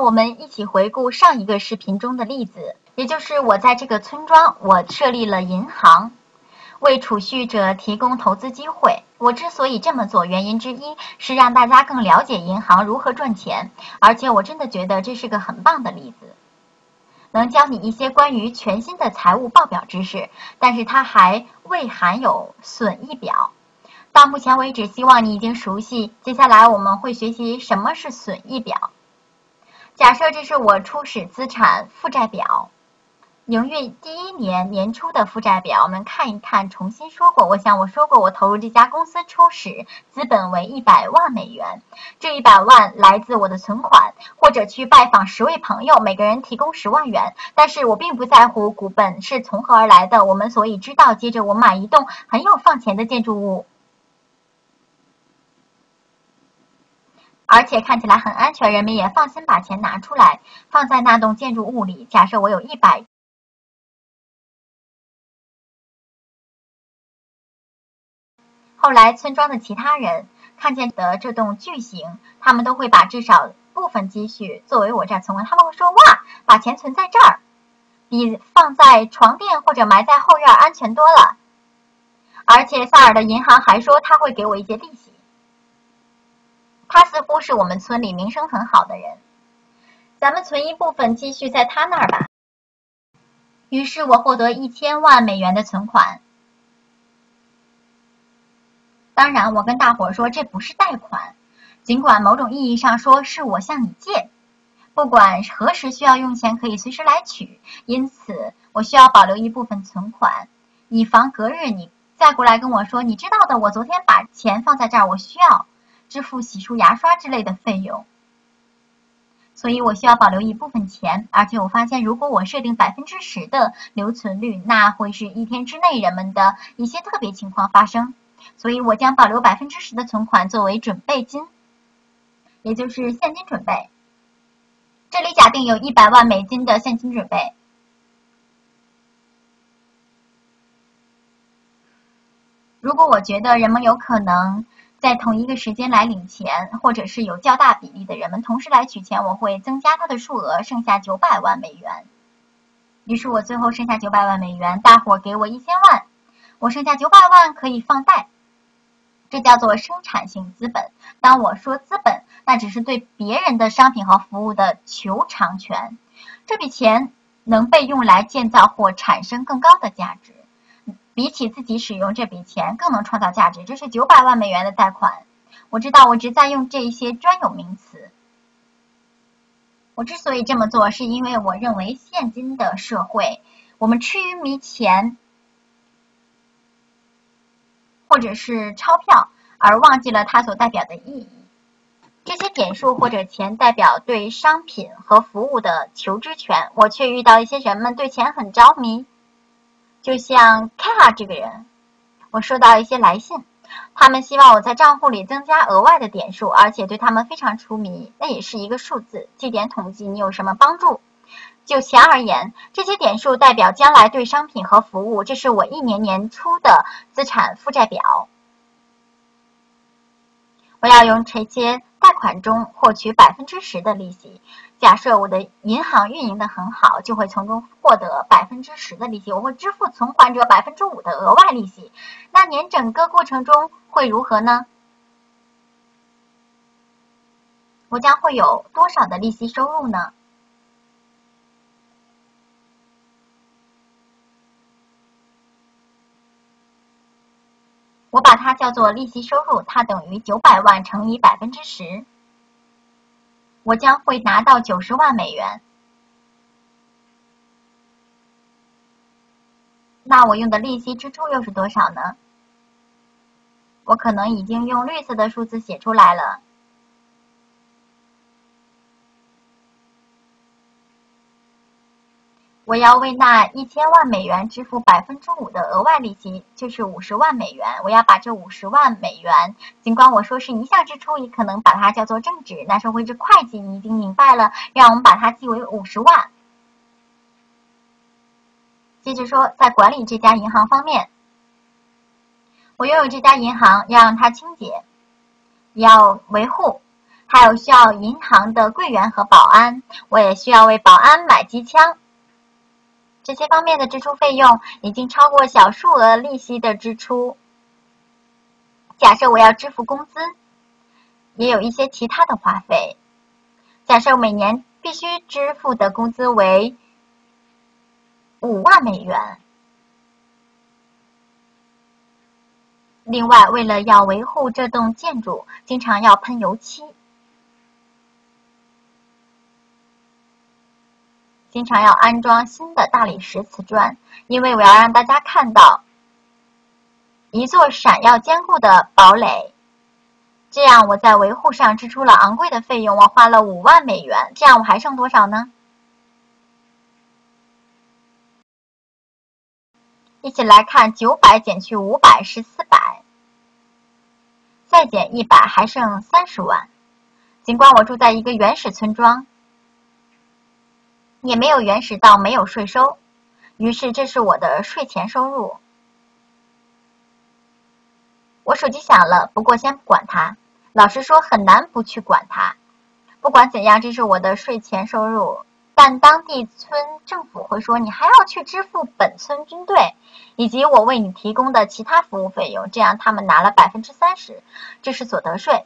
我们一起回顾上一个视频中的例子，也就是我在这个村庄，我设立了银行，为储蓄者提供投资机会。我之所以这么做，原因之一是让大家更了解银行如何赚钱，而且我真的觉得这是个很棒的例子，能教你一些关于全新的财务报表知识，但是它还未含有损益表。到目前为止，希望你已经熟悉。接下来我们会学习什么是损益表。假设这是我初始资产负债表，营运第一年年初的负债表，我们看一看。重新说过，我想我说过，我投入这家公司初始资本为一百万美元，这一百万来自我的存款，或者去拜访十位朋友，每个人提供十万元。但是我并不在乎股本是从何而来的，我们所以知道，接着我买一栋很有放钱的建筑物。而且看起来很安全，人们也放心把钱拿出来放在那栋建筑物里。假设我有一百，后来村庄的其他人看见的这栋巨型，他们都会把至少部分积蓄作为我这儿存款。他们会说：“哇，把钱存在这儿，比放在床垫或者埋在后院安全多了。”而且萨尔的银行还说他会给我一些利息。他似乎是我们村里名声很好的人，咱们存一部分积蓄在他那儿吧。于是我获得一千万美元的存款。当然，我跟大伙说这不是贷款，尽管某种意义上说是我向你借。不管何时需要用钱，可以随时来取。因此，我需要保留一部分存款，以防隔日你再过来跟我说，你知道的，我昨天把钱放在这儿，我需要。支付洗漱牙刷之类的费用，所以我需要保留一部分钱。而且我发现，如果我设定百分之十的留存率，那会是一天之内人们的一些特别情况发生。所以我将保留百分之十的存款作为准备金，也就是现金准备。这里假定有一百万美金的现金准备。如果我觉得人们有可能。在同一个时间来领钱，或者是有较大比例的人们同时来取钱，我会增加它的数额，剩下九百万美元。于是我最后剩下九百万美元，大伙给我一千万，我剩下九百万可以放贷，这叫做生产性资本。当我说资本，那只是对别人的商品和服务的求偿权。这笔钱能被用来建造或产生更高的价值。比起自己使用这笔钱更能创造价值，这是九百万美元的贷款。我知道我只在用这一些专有名词。我之所以这么做，是因为我认为现今的社会，我们痴迷钱或者是钞票，而忘记了它所代表的意义。这些点数或者钱代表对商品和服务的求知权，我却遇到一些人们对钱很着迷。就像 kar 这个人，我收到一些来信，他们希望我在账户里增加额外的点数，而且对他们非常出名。那也是一个数字，这点统计你有什么帮助？就钱而言，这些点数代表将来对商品和服务。这是我一年年初的资产负债表。我要用这些贷款中获取百分之十的利息。假设我的银行运营的很好，就会从中获得百分之十的利息。我会支付存款者百分之五的额外利息。那年整个过程中会如何呢？我将会有多少的利息收入呢？我把它叫做利息收入，它等于九百万乘以百分之十。我将会拿到九十万美元。那我用的利息支出又是多少呢？我可能已经用绿色的数字写出来了。我要为那一千万美元支付百分之五的额外利息，就是五十万美元。我要把这五十万美元，尽管我说是一项支出，也可能把它叫做正值。那社会是会计，你已经明白了，让我们把它记为五十万。接着说，在管理这家银行方面，我拥有这家银行，要让它清洁，要维护。还有需要银行的柜员和保安，我也需要为保安买机枪。这些方面的支出费用已经超过小数额利息的支出。假设我要支付工资，也有一些其他的花费。假设每年必须支付的工资为五万美元。另外，为了要维护这栋建筑，经常要喷油漆，经常要安装新的大理石瓷砖，因为我要让大家看到一座闪耀坚固的堡垒。这样，我在维护上支出了昂贵的费用，我花了五万美元。这样，我还剩多少呢？一起来看，九百减去五百是四百，再减一百还剩三十万。尽管我住在一个原始村庄，也没有原始到没有税收，于是这是我的税前收入。我手机响了，不过先不管它。老实说，很难不去管它。不管怎样，这是我的税前收入。但当地村政府会说，你还要去支付本村军队以及我为你提供的其他服务费用，这样他们拿了百分之三十，这是所得税。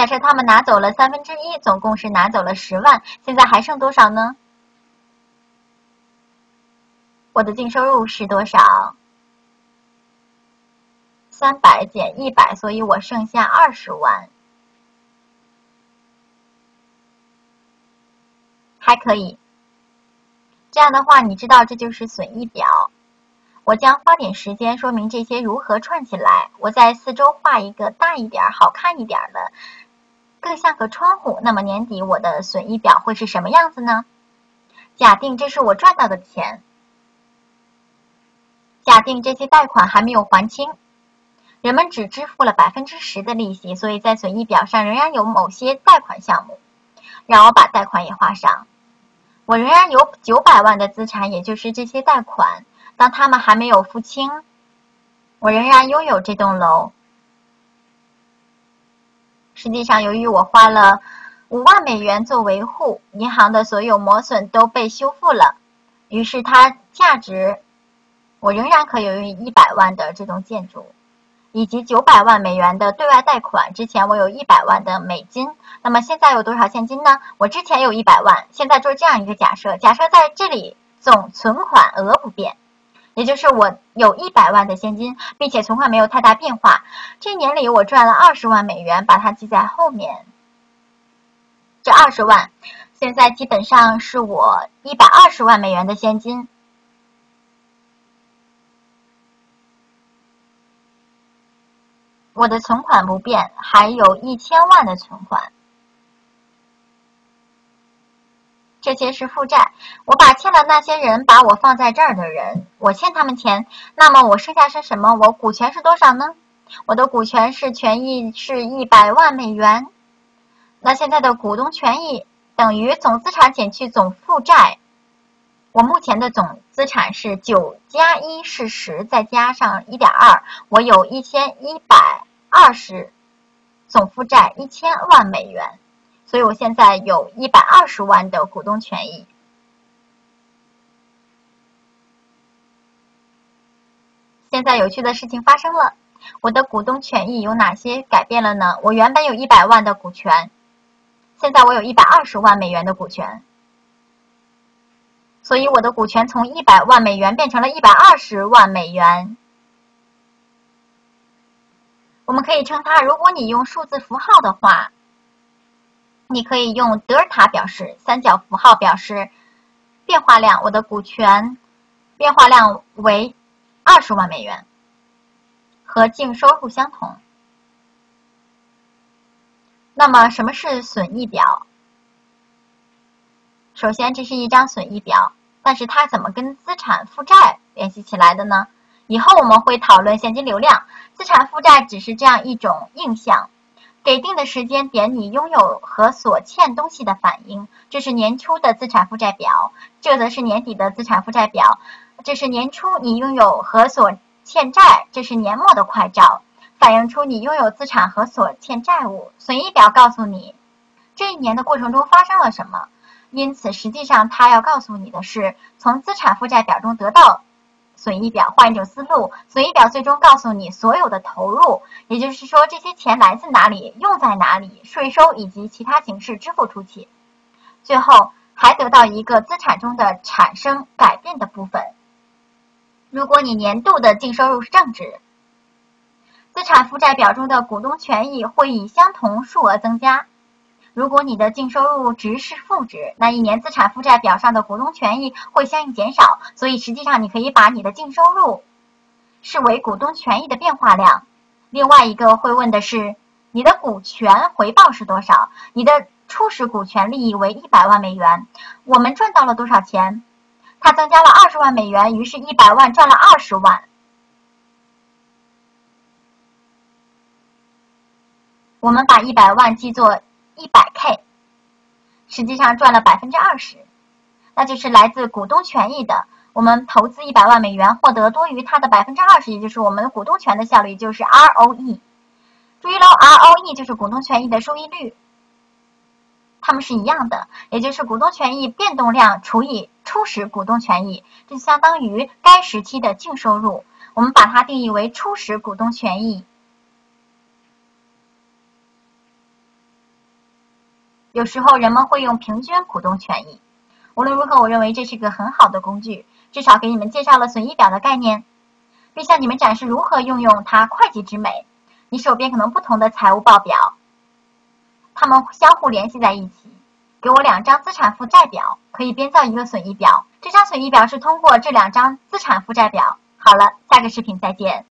假设他们拿走了三分之一，总共是拿走了十万，现在还剩多少呢？我的净收入是多少？三百减一百，所以我剩下二十万，还可以。这样的话，你知道这就是损益表。我将花点时间说明这些如何串起来。我在四周画一个大一点、好看一点的，更像个窗户。那么年底我的损益表会是什么样子呢？假定这是我赚到的钱，假定这些贷款还没有还清。人们只支付了百分之十的利息，所以在损益表上仍然有某些贷款项目。让我把贷款也画上。我仍然有九百万的资产，也就是这些贷款。当他们还没有付清，我仍然拥有这栋楼。实际上，由于我花了五万美元做维护，银行的所有磨损都被修复了，于是它价值，我仍然可以拥有一百万的这栋建筑。以及九百万美元的对外贷款，之前我有一百万的美金，那么现在有多少现金呢？我之前有一百万，现在做这样一个假设：假设在这里总存款额不变，也就是我有一百万的现金，并且存款没有太大变化。这一年里我赚了二十万美元，把它记在后面。这二十万现在基本上是我一百二十万美元的现金。我的存款不变，还有一千万的存款。这些是负债，我把欠了那些人，把我放在这儿的人，我欠他们钱。那么我剩下是什么？我股权是多少呢？我的股权是权益是一百万美元。那现在的股东权益等于总资产减去总负债。我目前的总资产是九加一是十，再加上一点二，我有一千一百。二十，总负债一千万美元，所以我现在有一百二十万的股东权益。现在有趣的事情发生了，我的股东权益有哪些改变了呢？我原本有一百万的股权，现在我有一百二十万美元的股权，所以我的股权从一百万美元变成了一百二十万美元。我们可以称它，如果你用数字符号的话，你可以用德尔塔表示，三角符号表示变化量。我的股权变化量为二十万美元，和净收入相同。那么，什么是损益表？首先，这是一张损益表，但是它怎么跟资产负债联系起来的呢？以后我们会讨论现金流量，资产负债只是这样一种印象。给定的时间点，你拥有和所欠东西的反应，这是年初的资产负债表；这则是年底的资产负债表。这是年初你拥有和所欠债，这是年末的快照，反映出你拥有资产和所欠债务。损益表告诉你这一年的过程中发生了什么，因此实际上它要告诉你的是从资产负债表中得到损益表。换一种思路，损益表最终告诉你所有的投入，也就是说这些钱来自哪里，用在哪里，税收以及其他形式支付出去。最后还得到一个资产中的产生改变的部分。如果你年度的净收入是正值，资产负债表中的股东权益会以相同数额增加；如果你的净收入值是负值，那一年资产负债表上的股东权益会相应减少。所以实际上你可以把你的净收入视为股东权益的变化量。另外一个会问的是，你的股权回报是多少？你的初始股权利益为一百万美元，我们赚到了多少钱？它增加了二十万美元，于是，一百万赚了二十万。我们把一百万记作一百 K，实际上赚了百分之二十，那就是来自股东权益的。我们投资一百万美元，获得多于它的百分之二十，也就是我们的股东权的效率，就是 ROE。注意喽，ROE 就是股东权益的收益率。它们是一样的，也就是股东权益变动量除以初始股东权益，这相当于该时期的净收入。我们把它定义为初始股东权益。有时候人们会用平均股东权益。无论如何，我认为这是个很好的工具，至少给你们介绍了损益表的概念，并向你们展示如何运用它会计之美。你手边可能不同的财务报表。它们相互联系在一起，给我两张资产负债表，可以编造一个损益表。这张损益表是通过这两张资产负债表。好了，下个视频再见。